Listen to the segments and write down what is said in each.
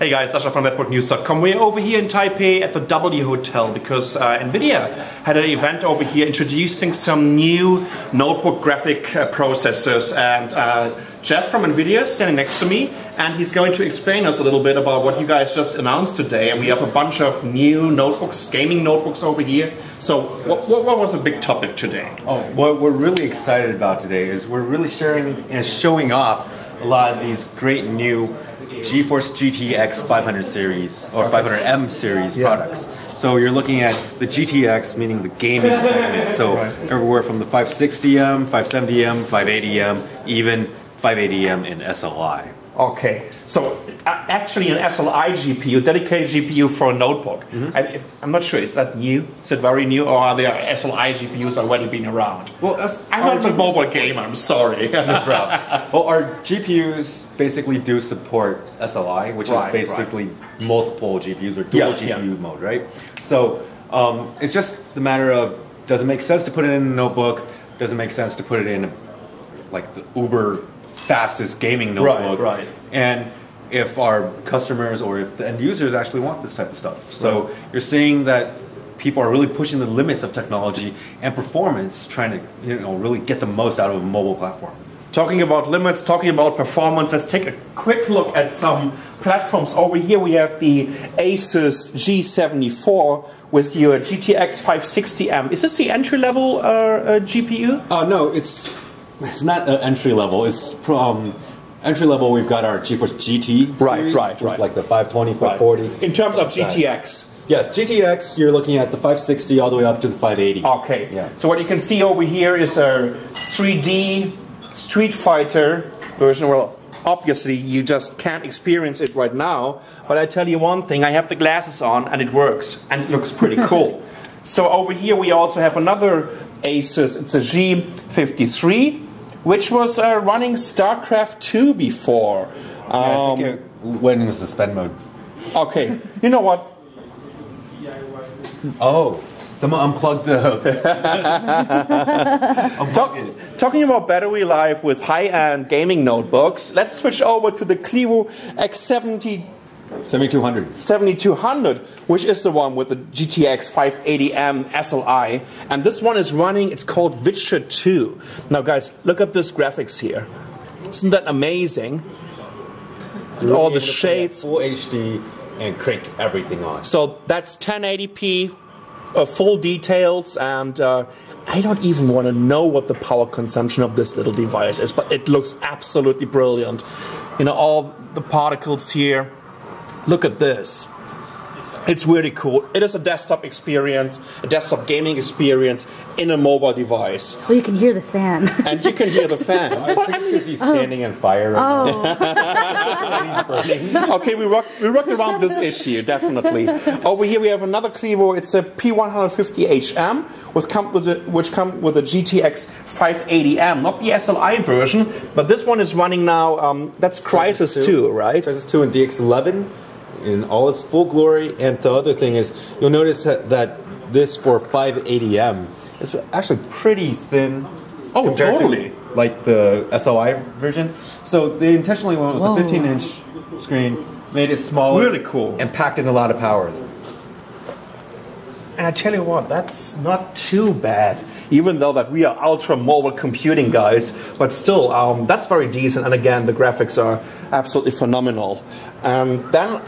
Hey guys, Sasha from NetbookNews.com. We're over here in Taipei at the W Hotel because uh, NVIDIA had an event over here introducing some new notebook graphic uh, processors and uh, Jeff from NVIDIA is standing next to me and he's going to explain us a little bit about what you guys just announced today and we have a bunch of new notebooks, gaming notebooks over here. So what, what was the big topic today? Oh, what we're really excited about today is we're really sharing and showing off a lot of these great new GeForce GTX 500 series or 500M series yeah. products. So you're looking at the GTX, meaning the gaming segment. So right. everywhere from the 560M, 570M, 580M, even 580M in SLI. Okay, so uh, actually an SLI GPU, dedicated GPU for a notebook. Mm-hmm. I, am not sure, is that new? Is it very new or are there SLI GPUs already been around? Well, I'm not a mobile gamer, I'm sorry. no well, our GPUs basically do support SLI, which right, is basically right. multiple GPUs or dual yeah, GPU yeah. mode, right? So um, it's just the matter of does it make sense to put it in a notebook? Does it make sense to put it in like the Uber fastest gaming notebook. Right, right. And if our customers or if the end users actually want this type of stuff. So right. you're seeing that people are really pushing the limits of technology and performance, trying to you know really get the most out of a mobile platform. Talking about limits, talking about performance, let's take a quick look at some platforms. Over here we have the Asus G74 with your GTX 560M. Is this the entry level uh, uh, GPU? Uh, no, it's it's not uh, entry level. It's um, entry level. We've got our GeForce GT. Right, series, right, right. Like the 520, 540. Right. In terms of GTX. Yes, GTX, you're looking at the 560 all the way up to the 580. Okay. Yeah. So what you can see over here is a 3D Street Fighter version. Well, obviously you just can't experience it right now, but I tell you one thing, I have the glasses on and it works and it looks pretty cool. so over here we also have another Asus, it's a G53 which was uh, running StarCraft 2 before. Um, yeah, went into suspend mode. Okay, you know what? Oh, someone unplugged the. Talk, talking about battery life with high-end gaming notebooks, let's switch over to the Clevo X70 7200. 7200, which is the one with the GTX 580M SLI. And this one is running, it's called Witcher 2. Now, guys, look at this graphics here. Isn't that amazing? Really all the shades. Full HD and crank everything on. So that's 1080p, uh, full details, and uh, I don't even want to know what the power consumption of this little device is, but it looks absolutely brilliant. You know, all the particles here Look at this. It's really cool. It is a desktop experience, a desktop gaming experience in a mobile device. Well, you can hear the fan. and you can hear the fan. I think it's because he's standing oh. on fire right oh. okay, we rock, we rocked around this issue, definitely. Over here we have another Clevo. It's a P150HM, with come with a, which come with a GTX 580M, not the SLI version, but this one is running now, um, that's Crysis 2, 2, right? Crysis 2 and DX11 in all its full glory. And the other thing is, you'll notice that this for 580M is actually pretty thin. Oh, totally. To, like the SLI version. So they intentionally went with Whoa. a 15 inch screen, made it smaller. Really cool. And packed in a lot of power. And I tell you what, that's not too bad. Even though that we are ultra mobile computing guys, but still, um, that's very decent. And again, the graphics are absolutely phenomenal. And then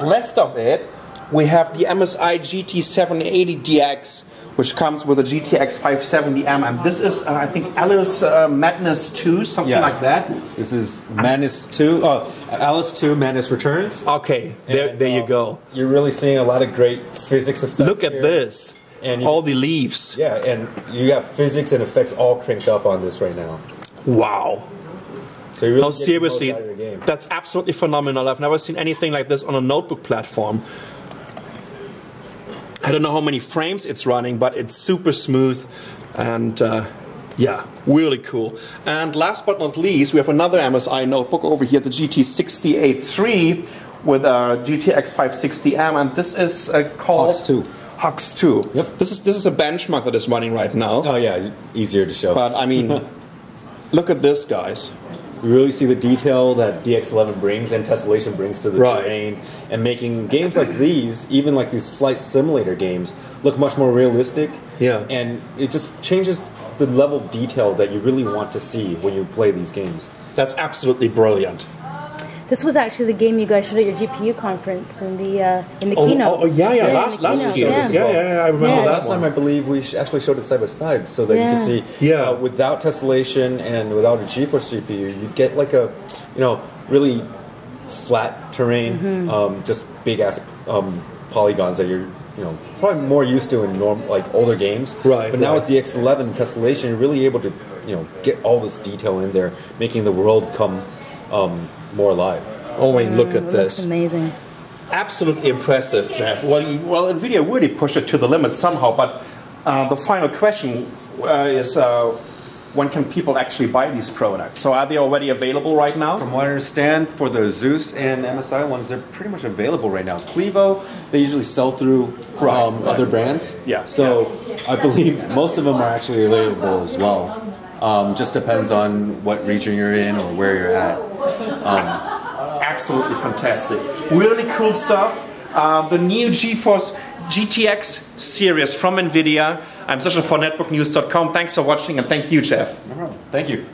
left of it, we have the MSI GT780DX, which comes with a GTX 570M, and this is, uh, I think, Alice uh, Madness 2, something yes. like that. This is Madness 2, oh, Alice 2 Madness Returns. Okay, there, and, there you uh, go. You're really seeing a lot of great physics effects. Look at here. this. And all the leaves. Yeah, and you have physics and effects all cranked up on this right now. Wow. So really no, seriously, that's absolutely phenomenal. I've never seen anything like this on a notebook platform. I don't know how many frames it's running, but it's super smooth and uh, yeah, really cool. And last but not least, we have another MSI notebook over here, the GT683 with a GTX 560M, and this is uh, called HAWX 2. HAWX 2. Yep. This is this is a benchmark that is running right now. Oh yeah, easier to show. But I mean, look at this, guys really see the detail that DX11 brings and Tessellation brings to the Right. terrain, and making games like these, even like these flight simulator games, look much more realistic. Yeah. and it just changes the level of detail that you really want to see when you play these games. That's absolutely brilliant. This was actually the game you guys showed at your GPU conference in the uh, in the Oh, keynote. oh, yeah, yeah, in last, last keynote, year. yeah. Yeah, yeah, yeah, I remember Yeah. Last time I believe we actually showed it side by side so that you Yeah. can see Yeah. uh, without tessellation and without a GeForce GPU, you get like a you know really flat terrain, Mm-hmm. um, just big ass um, polygons that you're you know probably more used to in norm like older games. Right, But now right. with the X11 tessellation, you're really able to you know get all this detail in there, making the world come um, more alive. Oh, wait, look It at looks this. amazing. Absolutely impressive, Jeff. Well, you, well, NVIDIA really pushed it to the limit somehow, but uh, the final question uh, is uh, when can people actually buy these products? So are they already available right now? From what I understand, for the Asus and MSI ones, they're pretty much available right now. Clevo, they usually sell through Right, um, right. other brands. Yeah. So I believe most of them are actually available as well. Um, just depends on what region you're in or where you're at. Absolutely fantastic. Really cool stuff. Uh, the new GeForce GTX series from NVIDIA. I'm Sasha for netbooknews.com. Thanks for watching and thank you, Jeff. Thank you.